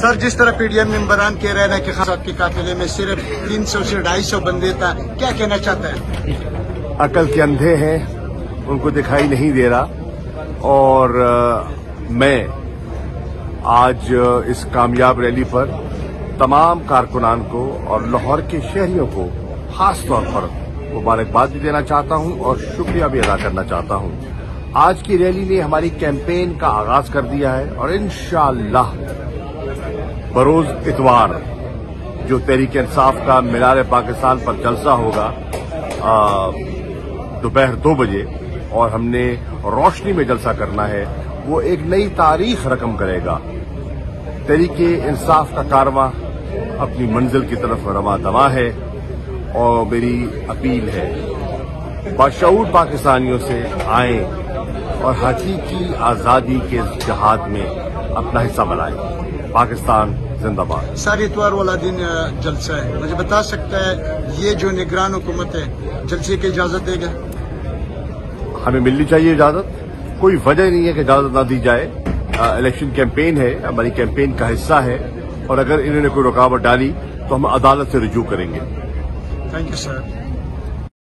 Sir जिस तरह PDM मेंबरान कह रहे हैं कि साहब के काफिले में सिर्फ़ तीन सौ से ढाई सौ बंदे था क्या कहना चाहते हैं? अकल के अंधे हैं उनको दिखाई नहीं दे रहा। और अ, मैं आज इस कामयाब रैली पर तमाम कारकुनान को और लाहौर के शहरियों को खास तौर पर मुबारकबाद भी देना चाहता हूँ और शुक्रिया भी अदा करना चाहता हूँ। आज की रैली ने हमारी कैंपेन का आगाज़ कर दिया है और इंशाअल्लाह बरोज इतवार, जो तहरीक इंसाफ का मीनार पाकिस्तान पर जलसा होगा दोपहर दो बजे, और हमने रोशनी में जलसा करना है, वो एक नई तारीख रकम करेगा। तहरीक इंसाफ का कारवा अपनी मंजिल की तरफ़ रवा दवा है, और मेरी अपील है बाशूर पाकिस्तानियों से आए, और हकीकी आज़ादी के जहाद में अपना हिस्सा बनाएँ। पाकिस्तान जिंदाबाद। सर इतवार वाला दिन जलसा है। मुझे बता सकता है ये जो निगरान हुकूमत है जलसे की इजाज़त देगा? हमें मिलनी चाहिए इजाज़त। कोई वजह नहीं है कि इजाज़त ना दी जाए। इलेक्शन कैंपेन है हमारी कैंपेन का हिस्सा है। और अगर इन्होंने कोई रुकावट डाली तो हम अदालत से रुजू करेंगे। Thank you sir